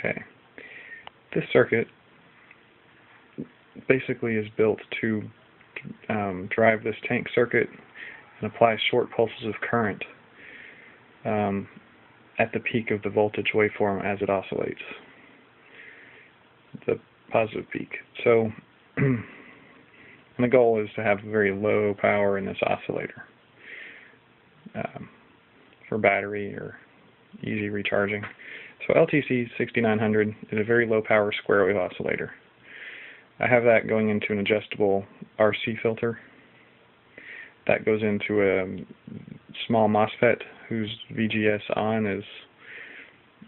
Okay. This circuit basically is built to um, drive this tank circuit and apply short pulses of current um, at the peak of the voltage waveform as it oscillates, the positive peak. So the goal is to have very low power in this oscillator um, for battery or easy recharging. So LTC 6900 is a very low power square wave oscillator. I have that going into an adjustable RC filter. That goes into a small MOSFET whose VGS on is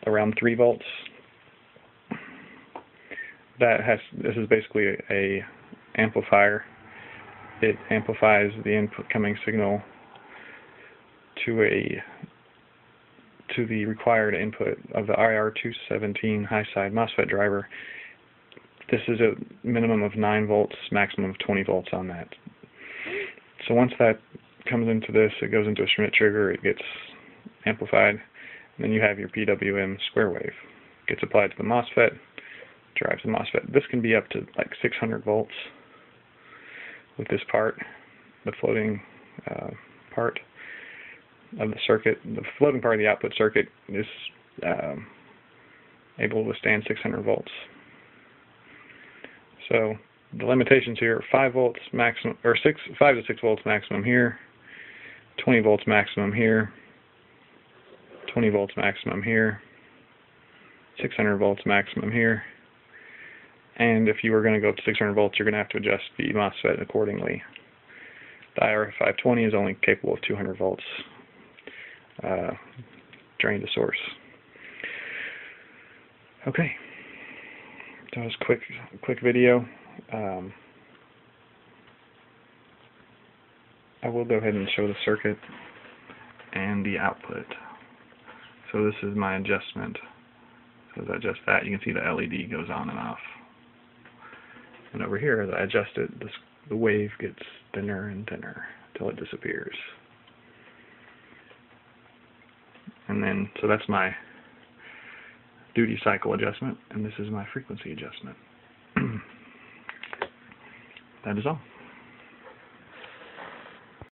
around 3 volts. That has this is basically a, amplifier. It amplifies the incoming signal to a to the required input of the IR2117 high side MOSFET driver. This is a minimum of 9 volts, maximum of 20 volts on that. So once that comes into this, it goes into a Schmitt trigger, it gets amplified, and then you have your PWM square wave. Gets applied to the MOSFET, drives the MOSFET. This can be up to like 600 volts with this part, the floating uh, part of the circuit. The floating part of the output circuit is um, able to withstand 600 volts. So the limitations here are 5 volts maximum, or 6, 5 to 6 volts maximum here, 20 volts maximum here, 20 volts maximum here, 600 volts maximum here, and if you were going to go up to 600 volts, you're going to have to adjust the MOSFET accordingly. The IRF520 is only capable of 200 volts uh, drain to source. Okay, that was quick, quick video. Um, I will go ahead and show the circuit and the output. So this is my adjustment. So as I adjust that, you can see the LED goes on and off. And over here, as I adjust it, this, the wave gets thinner and thinner until it disappears. And then, so that's my duty cycle adjustment, and this is my frequency adjustment. that is all.